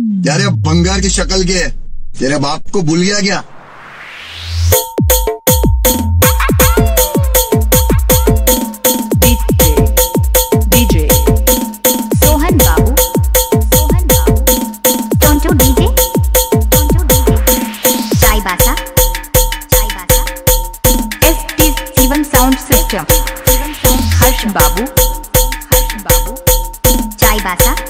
यार ये बंगार की शक्ल के तेरे बाप को भूल गया क्या? हर्ष बाबू हर्ष बाबू। चाय बासा।